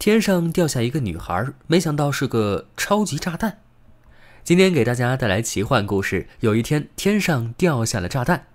天上掉下一个女孩，没想到是个超级炸弹。今天给大家带来奇幻故事。有一天，天上掉下了炸弹。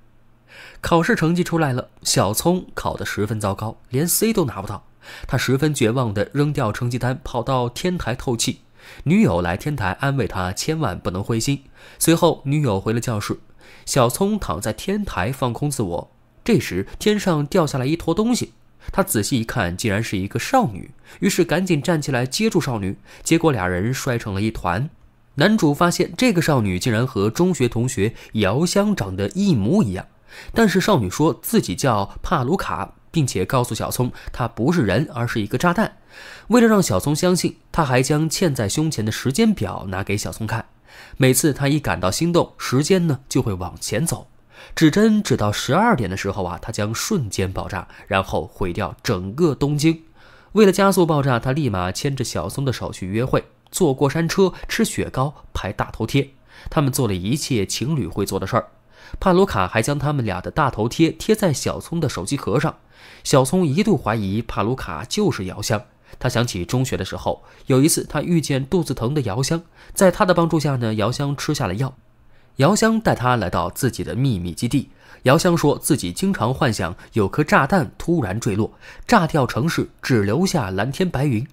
考试成绩出来了，小聪考得十分糟糕，连 C 都拿不到。他十分绝望地扔掉成绩单，跑到天台透气。女友来天台安慰他，千万不能灰心。随后，女友回了教室，小聪躺在天台放空自我。这时，天上掉下来一坨东西。他仔细一看，竟然是一个少女，于是赶紧站起来接住少女，结果俩人摔成了一团。男主发现这个少女竟然和中学同学姚香长得一模一样，但是少女说自己叫帕鲁卡，并且告诉小聪她不是人，而是一个炸弹。为了让小聪相信，他还将嵌在胸前的时间表拿给小聪看，每次他一感到心动，时间呢就会往前走。指针指到十二点的时候啊，它将瞬间爆炸，然后毁掉整个东京。为了加速爆炸，他立马牵着小松的手去约会，坐过山车，吃雪糕，拍大头贴。他们做了一切情侣会做的事儿。帕鲁卡还将他们俩的大头贴贴在小聪的手机壳上。小聪一度怀疑帕鲁卡就是姚香。他想起中学的时候，有一次他遇见肚子疼的姚香，在他的帮助下呢，姚香吃下了药。姚香带他来到自己的秘密基地。姚香说自己经常幻想有颗炸弹突然坠落，炸掉城市，只留下蓝天白云。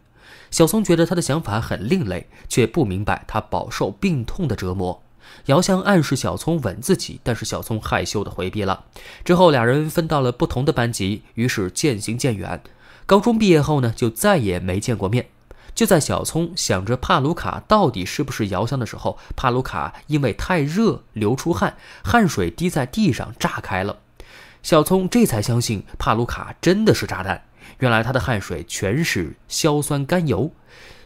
小松觉得他的想法很另类，却不明白他饱受病痛的折磨。姚香暗示小聪吻自己，但是小聪害羞地回避了。之后两人分到了不同的班级，于是渐行渐远。高中毕业后呢，就再也没见过面。就在小聪想着帕鲁卡到底是不是遥香的时候，帕鲁卡因为太热流出汗，汗水滴在地上炸开了。小聪这才相信帕鲁卡真的是炸弹。原来他的汗水全是硝酸甘油。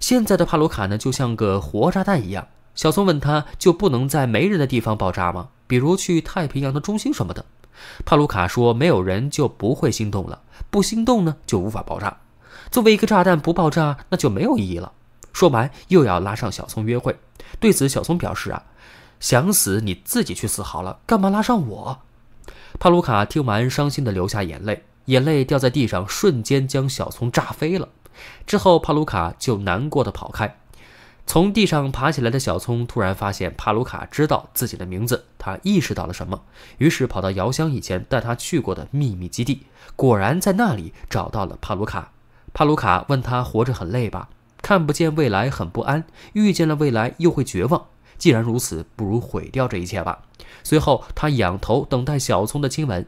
现在的帕鲁卡呢，就像个活炸弹一样。小聪问他就不能在没人的地方爆炸吗？比如去太平洋的中心什么的。帕鲁卡说：“没有人就不会心动了，不心动呢就无法爆炸。”作为一个炸弹不爆炸，那就没有意义了。说完，又要拉上小聪约会。对此，小聪表示啊，想死你自己去死好了，干嘛拉上我？帕鲁卡听完，伤心的流下眼泪，眼泪掉在地上，瞬间将小聪炸飞了。之后，帕鲁卡就难过的跑开。从地上爬起来的小聪突然发现帕鲁卡知道自己的名字，他意识到了什么，于是跑到遥香以前带他去过的秘密基地，果然在那里找到了帕鲁卡。帕鲁卡问他：“活着很累吧？看不见未来很不安，遇见了未来又会绝望。既然如此，不如毁掉这一切吧。”随后，他仰头等待小聪的亲吻。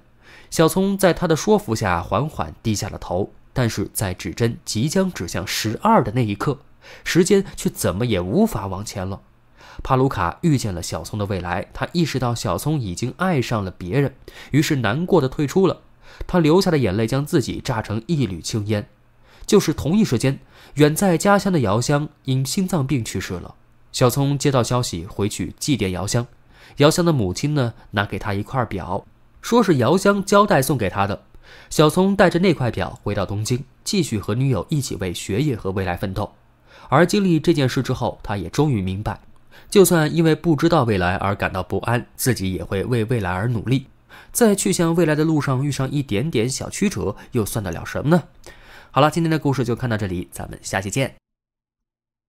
小聪在他的说服下缓缓低下了头。但是在指针即将指向十二的那一刻，时间却怎么也无法往前了。帕鲁卡遇见了小聪的未来，他意识到小聪已经爱上了别人，于是难过的退出了。他流下的眼泪将自己炸成一缕青烟。就是同一时间，远在家乡的姚香因心脏病去世了。小聪接到消息，回去祭奠姚香。姚香的母亲呢，拿给他一块表，说是姚香交代送给他的。小聪带着那块表回到东京，继续和女友一起为学业和未来奋斗。而经历这件事之后，他也终于明白，就算因为不知道未来而感到不安，自己也会为未来而努力。在去向未来的路上遇上一点点小曲折，又算得了什么呢？好了，今天的故事就看到这里，咱们下期见。